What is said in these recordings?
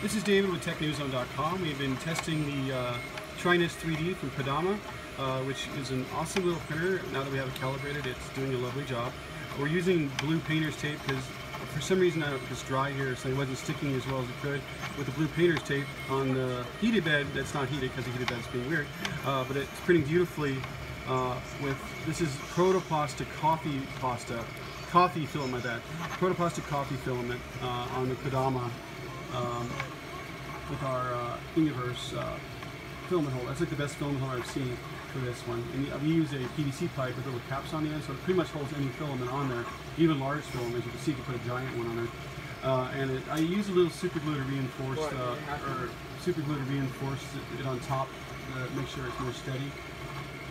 This is David with TechNewsZone.com. We've been testing the uh, Trinus 3D from Kodama, uh, which is an awesome little printer. Now that we have it calibrated, it's doing a lovely job. We're using blue painter's tape because for some reason I, it's dry here, so it wasn't sticking as well as it could. With the blue painter's tape on the heated bed, that's not heated because the heated bed's being weird, uh, but it's printing beautifully uh, with, this is Protopasta coffee pasta, coffee filament that, Protopasta coffee filament uh, on the Kodama um, with our uh, Thingiverse uh, filament holder. That's like the best filament holder I've seen for this one. And we use a PVC pipe with little caps on the end, so it pretty much holds any filament on there, even large filament. As you can see, you can put a giant one on there. Uh, and it, I use a little super glue to reinforce, uh, or super glue to reinforce it, it on top, to make sure it's more steady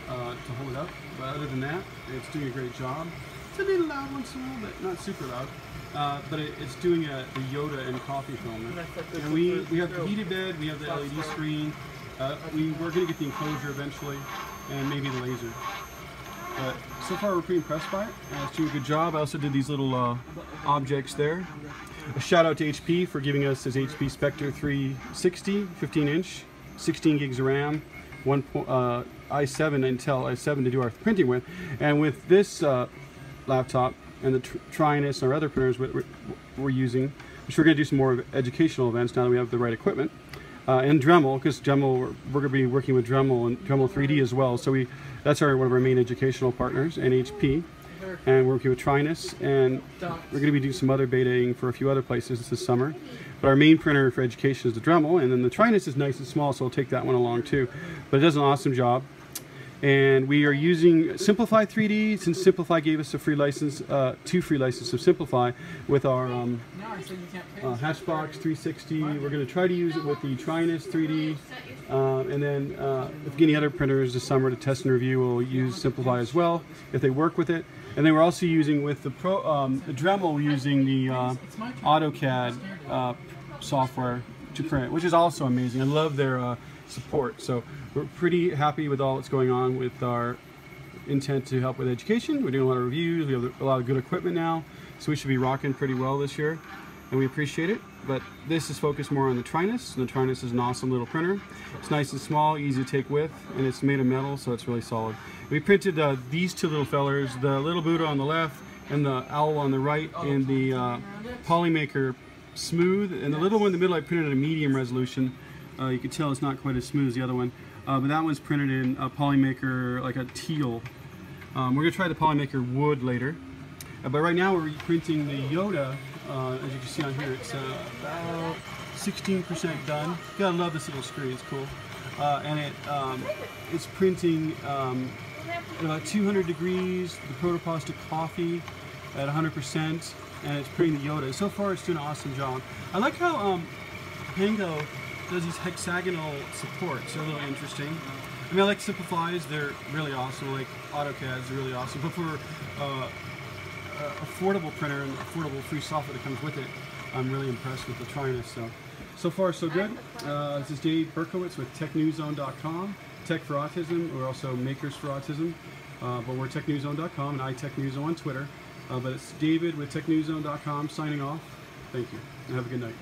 uh, to hold it up. But other than that, it's doing a great job. It's a little loud once in a while, but not super loud. Uh, but it, it's doing a, the Yoda and coffee filament. And we, we have the heated bed, we have the LED screen. Uh, we, we're going to get the enclosure eventually, and maybe the laser. But so far we're pretty impressed by it. Uh, it's doing a good job. I also did these little uh, objects there. A shout out to HP for giving us this HP Spectre 360, 15 inch, 16 gigs of RAM, one uh, i7 Intel i7 to do our printing with. And with this uh, laptop and the Trinus and other printers we're, we're using, which we're going to do some more educational events now that we have the right equipment. Uh, and Dremel, because Dremel, we're, we're going to be working with Dremel and Dremel 3D as well. So we, that's our one of our main educational partners, and HP. And we're working with Trinus, and we're going to be doing some other betaing for a few other places this summer. But our main printer for education is the Dremel, and then the Trinus is nice and small, so we'll take that one along too. But it does an awesome job and we are using Simplify 3D since Simplify gave us a free license, uh, two free licenses of Simplify with our um, uh, Hatchbox 360. We're going to try to use it with the Trinus 3D, uh, and then uh, if any other printers this summer to test and review, we'll use Simplify as well if they work with it. And then we're also using with the Pro, um, the Dremel, using the uh, AutoCAD uh, software to print, which is also amazing. I love their support. So we're pretty happy with all that's going on with our intent to help with education. We're doing a lot of reviews. We have a lot of good equipment now. So we should be rocking pretty well this year. And we appreciate it. But this is focused more on the Trinus. And the Trinus is an awesome little printer. It's nice and small, easy to take with, and it's made of metal, so it's really solid. We printed uh, these two little fellers, the little Buddha on the left and the owl on the right in the uh, Polymaker smooth. And the little one in the middle I printed at a medium resolution. Uh, you can tell it's not quite as smooth as the other one. Uh, but that one's printed in a Polymaker, like a teal. Um, we're to try the Polymaker wood later. Uh, but right now we're printing the Yoda. Uh, as you can see on here, it's uh, about 16% done. You gotta love this little screen, it's cool. Uh, and it um, it's printing um, at about 200 degrees, the Protopasta coffee at 100%, and it's printing the Yoda. So far it's doing an awesome job. I like how um, Pango does these hexagonal supports. They're really interesting. I mean, I like Simplifies. They're really awesome. Like AutoCAD's really awesome. But for uh, affordable printer and affordable free software that comes with it, I'm really impressed with the Trinus. So, so far so good. Uh, this is Dave Berkowitz with TechNewsZone.com. Tech for Autism. We're also Makers for Autism. Uh, but we're TechNewsZone.com and iTechNewsZone on Twitter. Uh, but it's David with TechNewsZone.com signing off. Thank you and have a good night.